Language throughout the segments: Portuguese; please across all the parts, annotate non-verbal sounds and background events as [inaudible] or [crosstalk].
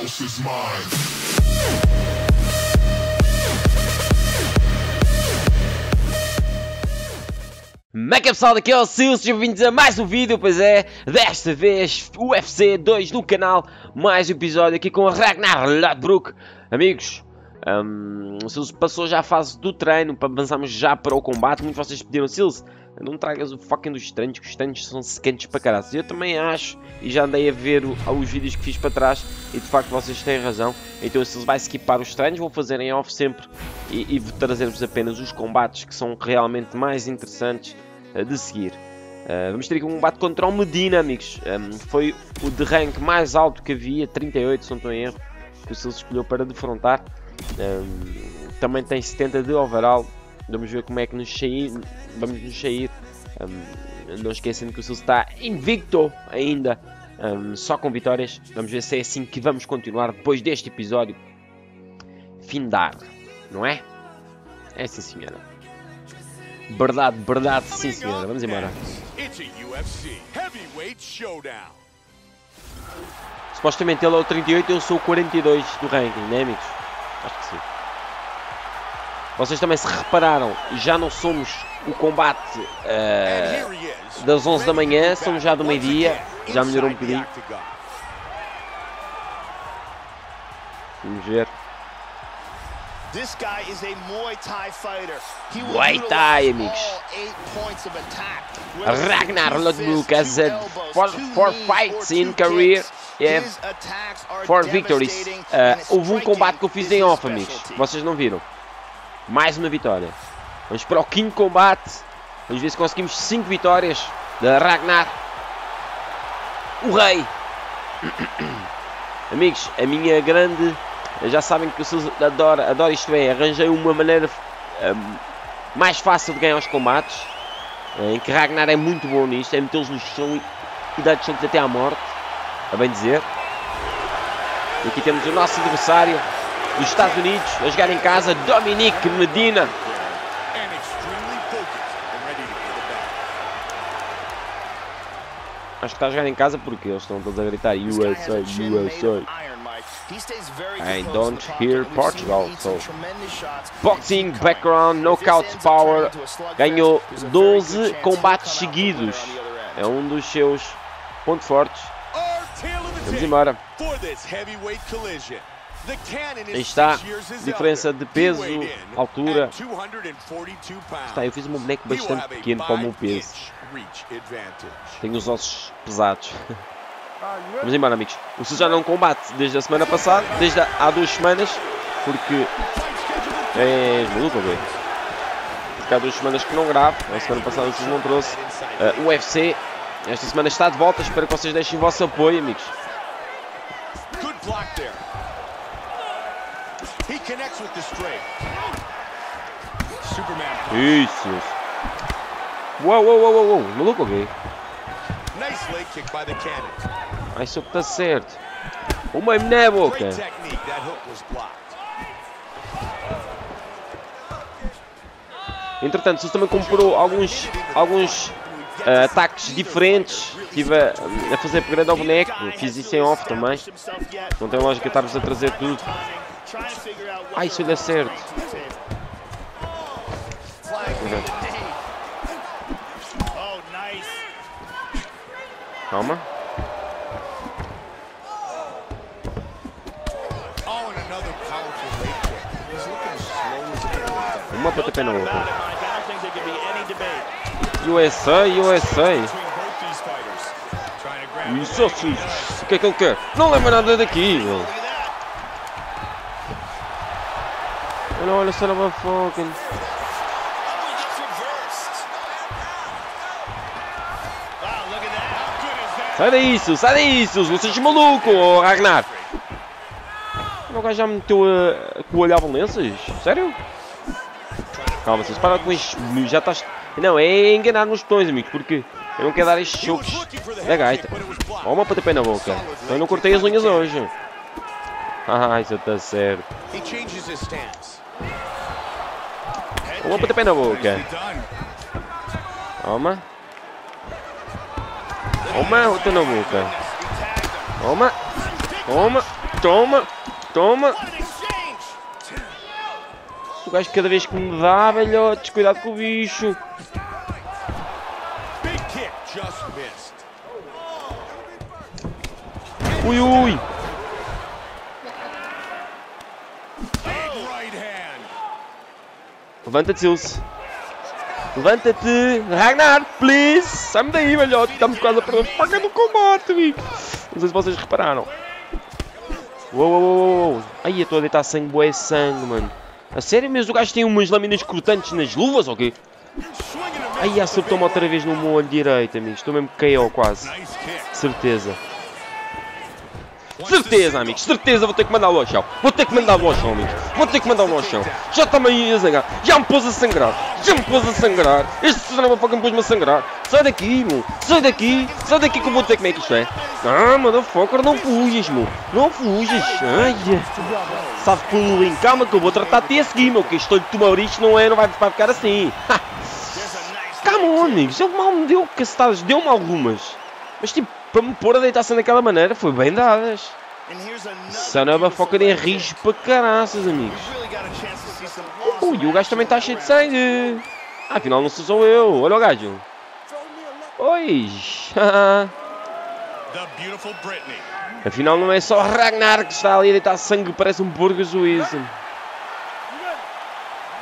house is mine. Como é que é pessoal, daqui é o Sil, sejam bem-vindos a mais um vídeo, pois é, desta vez UFC 2 no canal, mais um episódio aqui com Ragnar Lodbrok. Amigos, um, Sils passou já a fase do treino, para avançarmos já para o combate, muitos de vocês pediram, Sils, não tragas o fucking dos treinos, que os treinos são secantes para caralho. Eu também acho, e já andei a ver os vídeos que fiz para trás, e de facto vocês têm razão, então o Sils vai skipar os treinos, vou fazer em off sempre, e, e trazer-vos apenas os combates que são realmente mais interessantes uh, de seguir. Uh, vamos ter aqui um combate contra o Medina, amigos. Um, foi o de rank mais alto que havia, 38, se não estou em erro, que o Sils escolheu para defrontar. Um, também tem 70 de overall. Vamos ver como é que nos sair. Vamos nos sair. Um, não esquecendo que o Sils está invicto ainda. só com vitórias. Vamos ver se é assim que vamos continuar depois deste episódio. Findar, não é? É sim, senhora. Verdade, verdade, sim, senhora. Vamos embora. Supostamente ele é o 38 e eu sou o 42 do ranking, né, amigos? Acho que sim. Vocês também se repararam, já não somos o combate is. das 11 da manhã, somos já do meio-dia, já melhorou um bocadinho. Vamos ver. This guy is a Muay Thai fighter. He will Muay Thai, amigos. Ragnar Lodbrok has had four, four fights in career. Yeah, four victories. Uh, houve um combate que eu fiz em off, amigos. Vocês não viram. Mais uma vitória. Vamos para o quinto combate. Vamos ver se conseguimos 5 vitórias da Ragnar. O rei. [coughs] Amigos, a minha grande... Já sabem que eu adoro, adoro isto é, arranjei uma maneira hum, mais fácil de ganhar os combates. eh, Em que Ragnar é muito bom nisto, é metê-los no chão e, e dar chocos até à morte. A bem dizer. E aqui temos o nosso adversário dos Estados Unidos a jogar em casa, Dominique Medina. And extremely focused and ready to give it back. Acho que está a jogar em casa porque eles estão todos a gritar USA, USA. I don't hear Portugal, so- Boxing, background, If this knockout ends up power. Ganhou there's a very 12 good chance he'll combates seguidos. É um dos seus pontos fortes. Vamos embora. Está, diferença de peso, altura. at 242 pounds. Está, eu fiz um boneco bastante pequeno para o meu peso. Tenho os ossos pesados. Vamos embora, amigos. O já não combate desde a semana passada, desde há duas semanas, porque. É maluco, ok? Porque há duas semanas que não gravo. A semana passada o Sul não trouxe. Uh, o UFC, esta semana está de volta. Espero que vocês deixem o vosso apoio, amigos. Good block there. He connects with the straight. Superman. Isso. Uou, uou, uou, uou, uou. Maluco, ok? Nice leg kick by the Cannon. Ai, isso que está certo. Uma na boca. Great technique. That hook was blocked. Entretanto, Sul também comprou alguns, alguns ah, ataques diferentes. Estive a, a fazer upgrade ao boneco. Fiz isso em off também. Não tem lógica estar-vos a trazer tudo. Ai, isso dá certo. Calma. Uma pontapé na outra. USA, USA. Isso. O que é que ele quer? Não leva nada daqui, meu. At that. How good is that? Sai daí, sai. Não sejas maluco, ô Ragnar. O gajo já me meteu a, com o olho à valências? Sério? Calma, Sil, para com isto. Já estás. Não, é enganar nos botões, amigos, porque eu não quero dar estes the da gaita. Ó, uma pontapé na boca. Então eu não cortei as unhas hoje. Ah, isso está certo. Stance. Uma pontapé na boca. Toma. Toma, outra na boca. Toma. Toma. Toma, toma. O gajo cada vez que me dá, velhotes, cuidado com o bicho. Ui, ui. Levanta-te, Silce. Levanta-te. Ragnar, please. Sai-me daí, velhote. Estamos quase a perder faca do combate, amigo. Não sei se vocês repararam. Uou, uou, uou, uou. Ai, eu estou a deitar sangue, boé sangue, mano. A sério mesmo? O gajo tem umas lâminas cortantes nas luvas ou quê? Ai, acertou-me outra vez no meu olho direito, amigos. Estou mesmo KO quase. Certeza. Certeza, amigos, certeza vou ter que mandá-lo ao chão. Vou ter que mandá-lo ao chão, amigos. Vou ter que mandá-lo ao chão. Já está-me aí a sangrar. Já me pôs a sangrar. Já me pôs a sangrar. Este cinema me pôs-me a sangrar. Sai daqui, meu. Sai daqui. Sai daqui que eu vou dizer como é que isto é. Ah, motherfucker, não fujas, meu. Não fujas. Ai. Sabe pulinho. Calma que eu vou tratar-te a seguir, meu. Que estou de tomar isto não é, não vai, ficar assim. Ha. There's a nice Come on, amigos. Ele mal me deu cacetadas. Deu-me algumas. Mas tipo, para me pôr a deitar-se daquela maneira, foi bem dadas. Sanaba foca em break. rijo para caraças, amigos. Ui, o gajo também está cheio de sangue. Ah, afinal não sou só eu. Olha o gajo. Oi. [laughs] Afinal não é só Ragnar que está ali a deitar sangue, parece um porco suíço.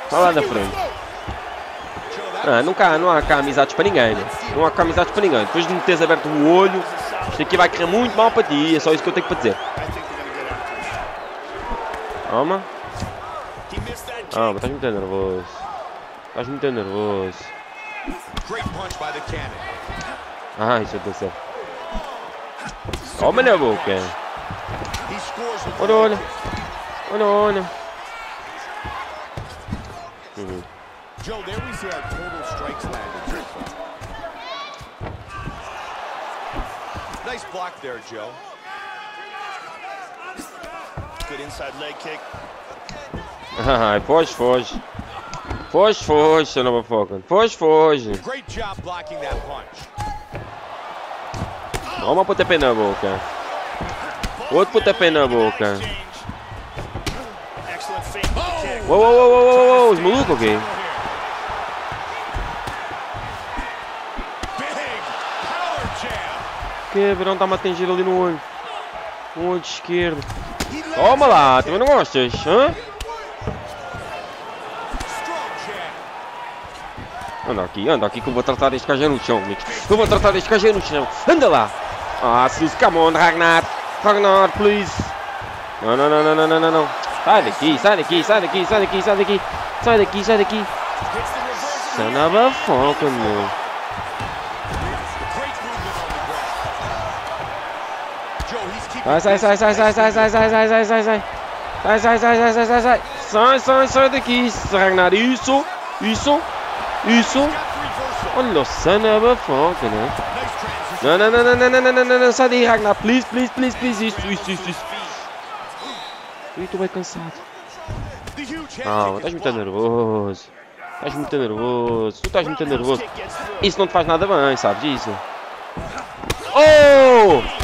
Está lá na frente. Ah, nunca, não há cá amizades para ninguém. né? Não há cá amizades para ninguém. Depois de me teres aberto o olho, isto aqui vai correr muito mal para ti. É só isso que eu tenho para dizer. Calma. mas estás muito nervoso. Estás muito nervoso. Ah, isso eu estou certo. Toma na boca. Olha, olha. Olha, olha. Uhum. Joe, there we see our total strikes landed so far. Nice block there, Joe. Good inside leg kick. Ai, foge, foge. Foge, foge, seu nova foca. Foge, foge. Great job blocking that punch. Toma pontapé na boca. Outro pontapé na boca. Uou, uou, uou, uou, uou, os malucos, ok? Quebrão, está-me a atingir ali no olho. No olho esquerdo. Toma lá, também não gostas, hã? Anda aqui, anda aqui que eu vou tratar este gajo no chão, amigos. Eu vou tratar este gajo no chão. Anda lá. Ah, Sus, come on, Ragnar. Ragnar, please. Não, não, não, não, não, não, não. Sai daqui, sai daqui, sai daqui, sai daqui, sai daqui. Sai daqui, sai daqui. Son of a foca, meu. Sai, sai, sai, sai, sai, sai, sai, sai, sai, sai, sai, sai. Sai, sai, sai, sai, sai, sai, sai. Sai, sai, sai daqui, Ragnar. Isso, isso, isso. Olha o son of a foca, né? Não, não, não, não, não, não, não, não, não, não, sai daí, Ragnar, please, please, please, please, isso, isso, isso, isso. Ih, estou bem cansado. Head estás muito nervoso. Estás muito nervoso, tu estás muito nervoso. Isso não te faz nada bem, sabes disso? Oh!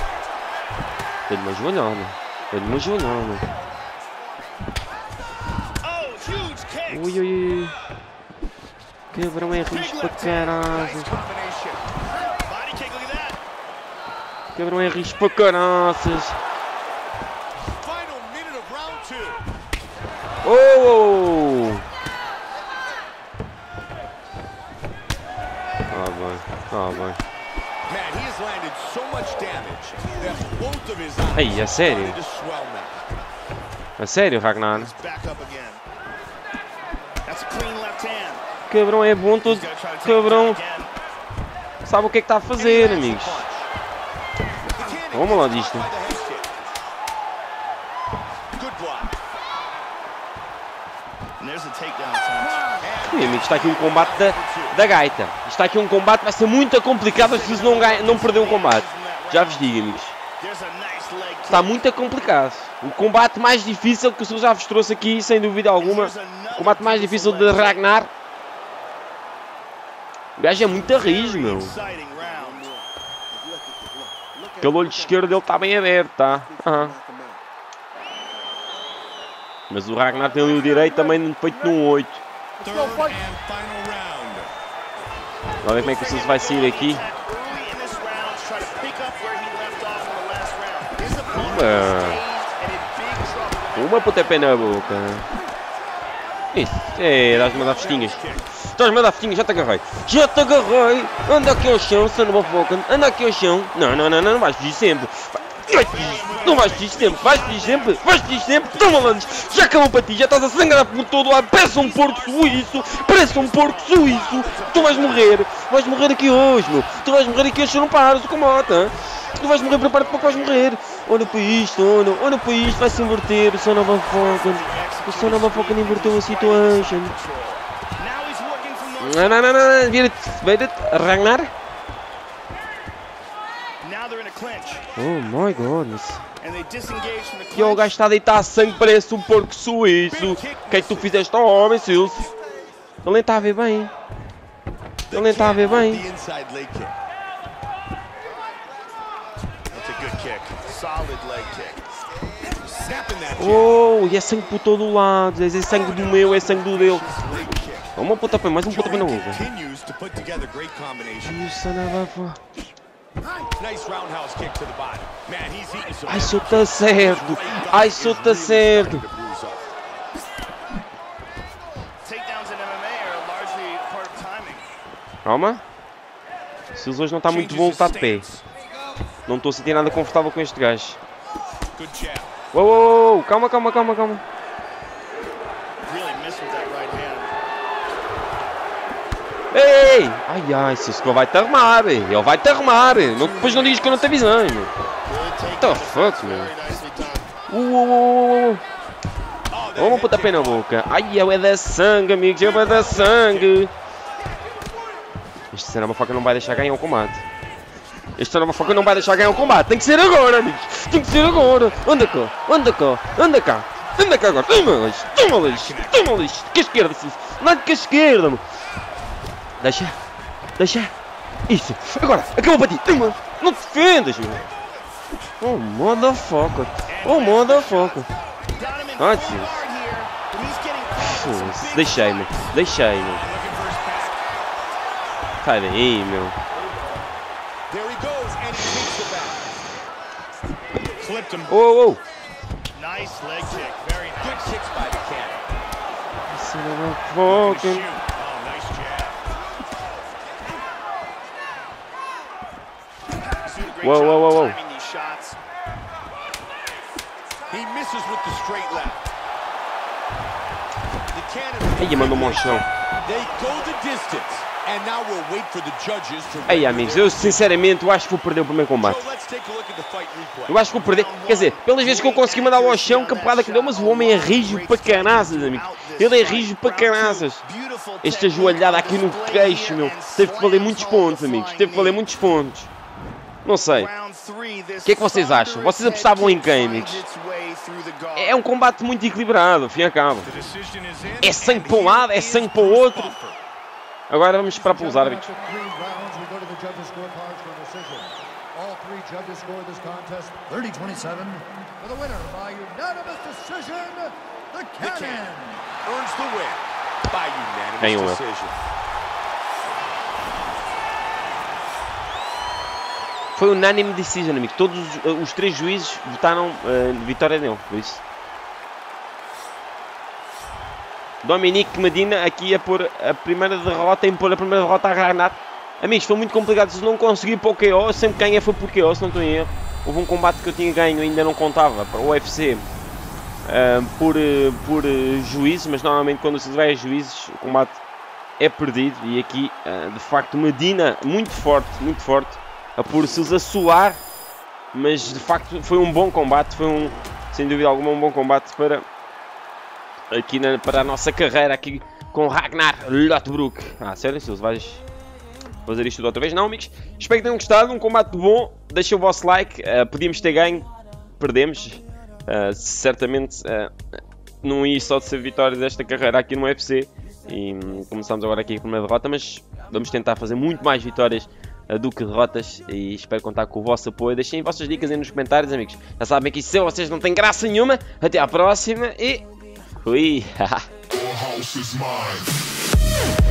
Ele me ajoelhando. Né? Ele me ajoelhando. Né? Ui, ui, ui. Quebrão é risco para caralho. Quebrão é risco para caralho. Oh, oh, oh! Ah, oh, Ah, oh, oh, Aí, é sério? É sério, Ragnar? Cabrão é bom todo. Cabrão. Sabe o que é que está a fazer, amigos. Vamos lá disto amigos, está aqui um combate da, da gaita. Está aqui um combate, vai ser muito complicado se não, não perder o combate. Já vos digo, amigos. Está muito complicado. O combate mais difícil que o senhor já vos trouxe aqui, sem dúvida alguma. O combate mais difícil de Ragnar. O gajo é muito rijo, meu. Aquele olho esquerdo dele está bem aberto, tá? Aham. Mas o Ragnar tem ali o direito também no peito 8. Final round. Vamos ver como é que o Silva vai sair aqui. Uma. Uma pontapé na boca. Isso, é, dás-me a dar festinhas. Estás-me a dar festinhas, já te agarrei. Já te agarrei. Anda aqui ao chão, se não foca. Anda aqui ao chão. Não, não, não, não, não vais fugir sempre. Vai. Não vais fugir sempre, vais fugir sempre, vais fugir sempre. Toma, Landes, já acabou para ti, já estás a sangrar por todo lado. Parece um porco suíço, parece um porco suíço. Tu vais morrer, vais morrer aqui hoje, meu. Tu vais morrer aqui hoje se não paras, o comota. Tu vais morrer, prepara-te para que vais morrer. Olha para isto, olha, olha para isto, vai se inverter. O Son of a Falcon, o Son of a Falcon inverteu a north. Não, não, não, não, vira-te, vira-te, Ragnar. Now they're in a clinch. Oh my goodness. E gajo está a deitar sangue, parece um porco suíço. O que é que tu fizeste ao homem, Silvio? Ele nem está a ver bem. Ele nem está a ver bem. The inside leg kick. That's a good kick. Solid leg kick. Snapping that jab. Oh, e é sangue por todo o lado. É sangue do meu, é sangue do dele. Uma pontapé, mais um pontapé na boca. continues to put Ai, está certo. Ai, está certo. Calma. O Silvio hoje não está muito bom lutar de pé. Não estou a sentir nada confortável com este gajo. Uou, uou, uou, calma, calma, calma, calma. Ei! Ai, ai, Silvio, ele vai-te arrumar. Ele vai-te arrumar. Não, depois não digas que eu não te avisei, meu. Good the fuck, done. Uh, uh, uh, uh, uh. Oh, pontapé kick na boca. Ai, é da sangue, amigos, é da sangue. Este será uma faca não vai deixar ganhar o combate. Este será uma faca não vai deixar ganhar o combate. Tem que ser agora, amigos. Tem que ser agora. Anda cá, anda cá, anda cá. Anda cá agora. Toma lixo, toma lixo, toma lixo. Que esquerda, sim. Nada que esquerda, mano. Deixa, deixa. Isso. Agora, acabou para ti. Toma. Não te defendas, meu. Oh, motherfucker. Oh, motherfucker. In Ah, big Deixei-me, deixei-me. Sai daí, meu. Oh, oh. Nice leg kick. Very Good nice. kicks by the Good fucking- shoot. Oh, nice jab. He's doing a great Whoa, job whoa, whoa, whoa. timing these shots. He misses with the straight left. The Canada. Ai, mandou-me ao chão. They go the distance, and now we'll wait for the judges to. Ei, amigos, eu sinceramente eu acho que vou perder o primeiro combate. Eu acho que vou perder. Quer dizer, pelas vezes que eu consegui mandá-lo ao chão, que a porrada que deu, mas o homem é rijo para caraças, amigos. Ele é rijo para caraças. Esta joelhada aqui no queixo, meu. Teve que valer muitos pontos, amigos. Teve que valer muitos pontos. Não sei. O que é que vocês acham? Vocês apostavam em quem, amigos? É um combate muito equilibrado, fim e a cabo. É sangue para um lado, é sangue para o outro. Agora vamos esperar pelos árbitros. After three rounds, we go to the judges' scorecards for a decision. All three judges scored this contest 30-27 for the winner by unanimous decision, the Cannon. Earns the win by unanimous Ganhou, meu. decision. Foi unânime decision, amigo. Todos os, eh, os três juízes votaram eh, vitória dele, por isso. Dominique Medina aqui a pôr a primeira derrota, em pôr a primeira derrota a Ragnar. Amigos, foi muito complicado. Se não consegui para o KO, sempre ganhei foi por KO, se não estou em erro. Houve um combate que eu tinha ganho, ainda não contava, para o UFC. eh, por, eh, por eh, juízes, mas normalmente quando se vai a juízes o combate é perdido e aqui de facto Medina muito forte, muito forte a pôr-se a suar, mas de facto foi um bom combate, foi um, sem dúvida alguma, um bom combate para aqui na, para a nossa carreira aqui com Ragnar Lothbrok. Ah, sério, se vais fazer isto outra vez? Não, amigos. Espero que tenham gostado, um combate bom. Deixem o vosso like, eh, podíamos ter ganho, perdemos. Eh, certamente eh, não ia só de ser vitória desta carreira aqui no UFC e hum, começamos agora aqui com uma derrota, mas vamos tentar fazer muito mais vitórias uh, do que derrotas e espero contar com o vosso apoio. Deixem vossas dicas aí nos comentários, amigos. Já sabem que isso se vocês não têm graça nenhuma. Até à próxima e Ui. [laughs]